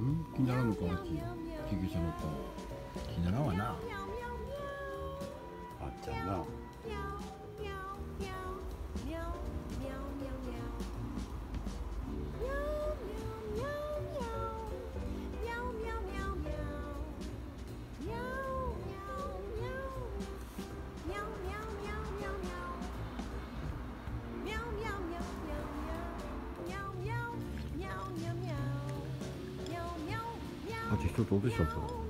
うん気にならんのかあっち救急車乗った気になあじゃあっち人としょそれ美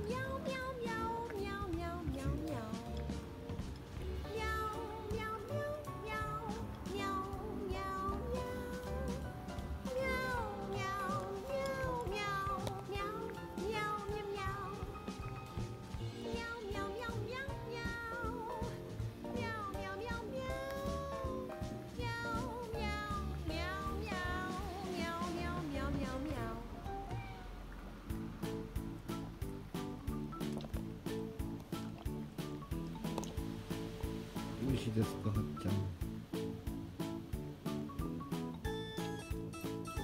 しいですか？はっちゃん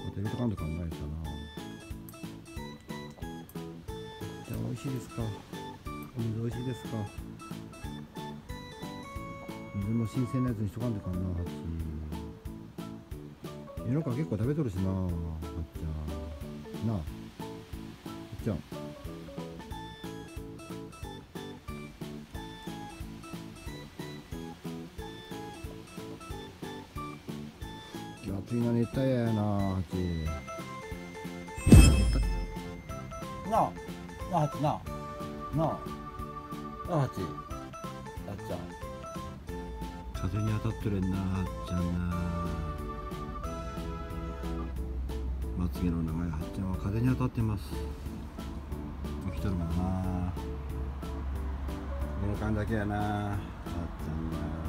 また入れとか？んと考えたなじゃあ美味しいですか？お水美味しいですか？水も新鮮なやつにしとか？んとか？なはっち色か？結構食べとるしなはっちゃんなあはっちゃん今日暑いの熱帯夜やなハチ。なあなあハチなあ。なあ。なあハチ。あっちゃん。風に当たってるなあっちゃんな。まつげの長いはっちゃんは風に当たってます。起きとるもんな。寝る感だけやなあっちゃんな